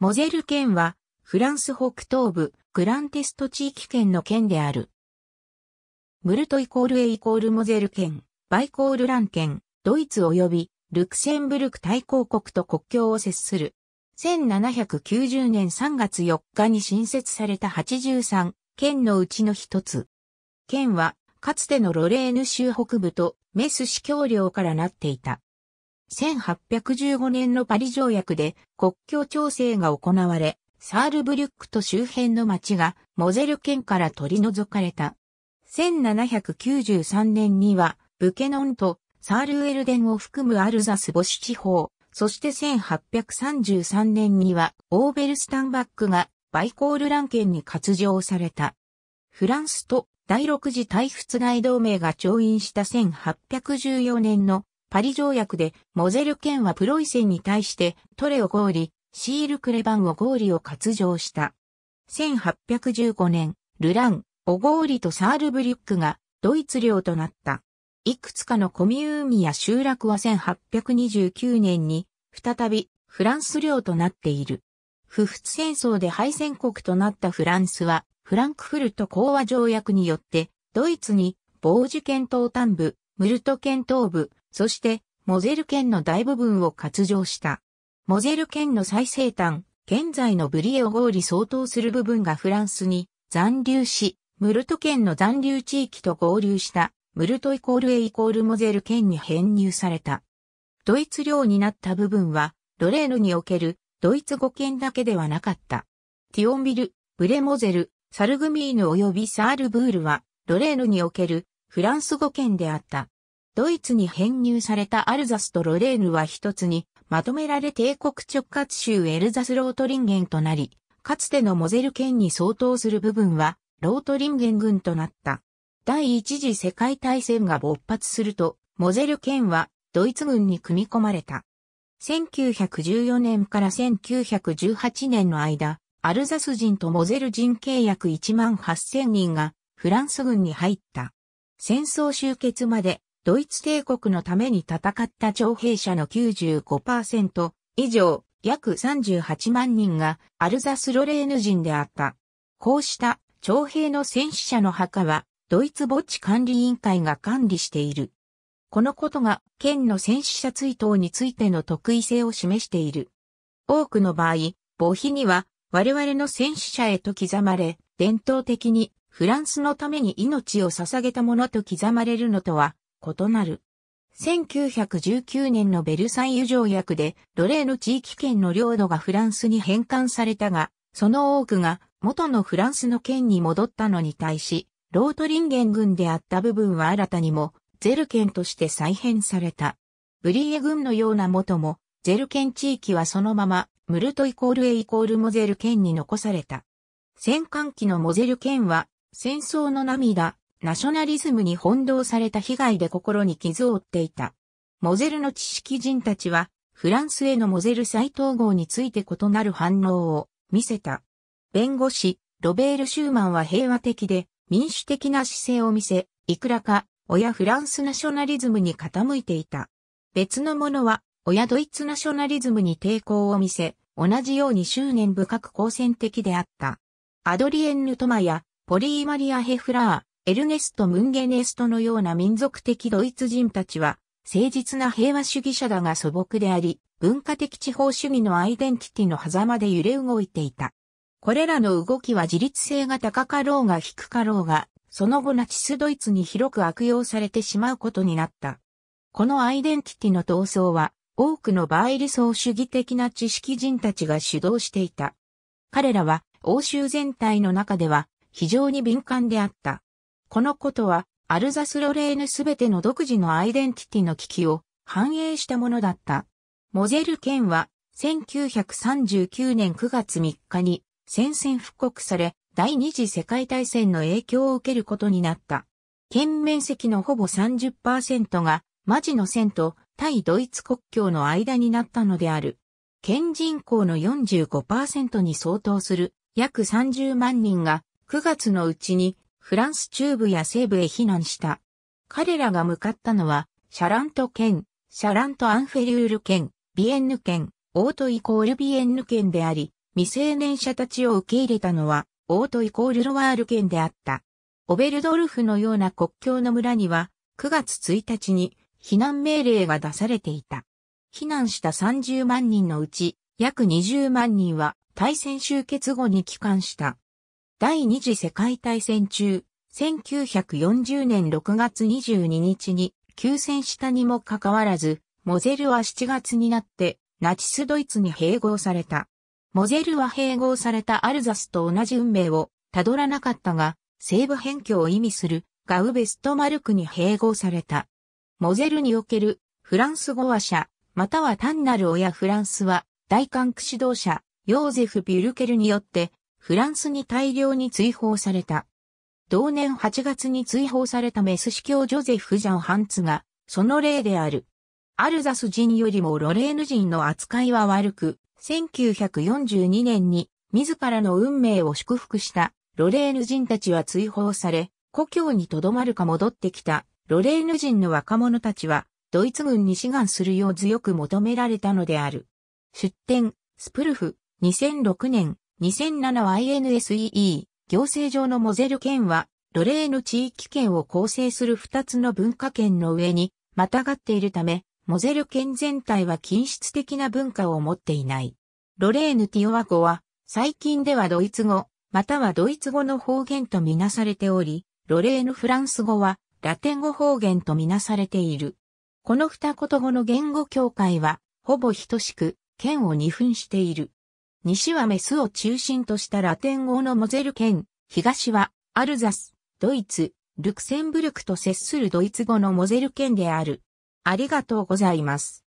モゼル県は、フランス北東部、グランテスト地域圏の県である。ムルトイコール A イコールモゼル県、バイコールラン県、ドイツ及びルクセンブルク対抗国と国境を接する。1790年3月4日に新設された83県のうちの一つ。県は、かつてのロレーヌ州北部とメス司教領からなっていた。1815年のパリ条約で国境調整が行われ、サールブリュックと周辺の町がモゼル県から取り除かれた。1793年にはブケノンとサールウェルデンを含むアルザスボシ地方、そして1833年にはオーベルスタンバックがバイコールラン県に割譲された。フランスと第六次対仏外同盟が調印した1814年のパリ条約でモゼル県はプロイセンに対してトレオゴーリ、シールクレバンオゴーリを割譲した。1815年、ルラン、オゴーリとサールブリュックがドイツ領となった。いくつかのコミューミや集落は1829年に再びフランス領となっている。不仏戦争で敗戦国となったフランスはフランクフルト講和条約によってドイツにボージュ県東端部、ムルト県東部、そしてモゼル県の大部分を割譲した。モゼル県の最西端、現在のブリエオゴーリ相当する部分がフランスに残留し、ムルト県の残留地域と合流したムルトイコール A イコールモゼル県に編入された。ドイツ領になった部分は、ロレーヌにおけるドイツ語圏だけではなかった。ティオンビル、ブレモゼル、サルグミーヌ及びサールブールは、ロレーヌにおけるフランス語圏であった。ドイツに編入されたアルザスとロレーヌは一つにまとめられ帝国直轄州エルザスロートリンゲンとなり、かつてのモゼル県に相当する部分はロートリンゲン郡となった。第一次世界大戦が勃発すると、モゼル県はドイツ軍に組み込まれた。1914年から1918年の間、アルザス人とモゼル人計約1万8000人がフランス軍に入った。戦争終結までドイツ帝国のために戦った徴兵者の95%以上、約38万人がアルザスロレーヌ人であった。こうした徴兵の戦死者の墓は、ドイツ墓地管理委員会が管理している。このことが、県の戦死者追悼についての特異性を示している。多くの場合、墓碑には、我々の戦死者へと刻まれ、伝統的にフランスのために命を捧げたものと刻まれるのとは異なる。1919年のベルサイユ条約でロレーヌ地域圏の領土がフランスに返還されたが、その多くが元のフランスの県に戻ったのに対し、ロートリンゲン郡であった部分は新たにモゼル県として再編された。ブリーエ郡のような元モゼル県地域はそのまま、ムルトイコールエイコールモゼル県に残された。戦間期のモゼル県は、戦争の涙、ナショナリズムに翻弄された被害で心に傷を負っていた。モゼルの知識人たちは、フランスへのモゼル再統合について異なる反応を見せた。弁護士、ロベール・シューマンは平和的で民主的な姿勢を見せ、いくらか親フランスナショナリズムに傾いていた。別の者は親ドイツナショナリズムに抵抗を見せ、同じように執念深く好戦的であった。アドリエンヌ・トマやポリーマリア・ヘフラー、エルネスト・ムンゲネストのような民族的ドイツ人たちは、誠実な平和主義者だが素朴であり、文化的地方主義のアイデンティティの狭間で揺れ動いていた。これらの動きは自立性が高かろうが低かろうが、その後ナチスドイツに広く悪用されてしまうことになった。このアイデンティティの闘争は、多くのバイ理想主義的な知識人たちが主導していた。彼らは欧州全体の中では非常に敏感であった。このことはアルザスロレーヌすべての独自のアイデンティティの危機を反映したものだった。モゼル県は1939年9月3日に宣戦布告され、第二次世界大戦の影響を受けることになった。県面積のほぼ30%がマジの線と対ドイツ国境の間になったのである。県人口の45%に相当する約30万人が9月のうちにフランス中部や西部へ避難した。彼らが向かったのはシャラント県、シャラントアンフェリュール県、ビエンヌ県、オートイコールビエンヌ県であり、未成年者たちを受け入れたのは、オートイコールロワール県であった。オベルドルフのような国境の村には、9月1日に避難命令が出されていた。避難した30万人のうち、約20万人は大戦終結後に帰還した。第二次世界大戦中、1940年6月22日に休戦したにもかかわらず、モゼルは7月になってナチスドイツに併合された。モゼルは併合されたアルザスと同じ運命を辿らなかったが、西部辺境を意味するガウベストマルクに併合された。モゼルにおけるフランス語話者、または単なる親フランスは、大管区指導者、ヨーゼフ・ビュルケルによって、フランスに大量に追放された。同年8月に追放されたメス司教ジョゼフ・ジャン・ハンツが、その例である。アルザス人よりもロレーヌ人の扱いは悪く、1942年に自らの運命を祝福したロレーヌ人たちは追放され、故郷に留まるか戻ってきたロレーヌ人の若者たちは、ドイツ軍に志願するよう強く求められたのである。出展、スプルフ、2006年、2007INSEE、行政上のモゼル県は、ロレーヌ地域圏を構成する2つの文化圏の上に、またがっているため、モゼル県全体は均質的な文化を持っていない。ロレーヌティオワ語は、最近ではドイツ語、またはドイツ語の方言とみなされており、ロレーヌフランス語は、ラテン語方言とみなされている。この二言語の言語境界は、ほぼ等しく、県を二分している。西はメスを中心としたラテン語のモゼル県、東はアルザス、ドイツ、ルクセンブルクと接するドイツ語のモゼル県である。ありがとうございます。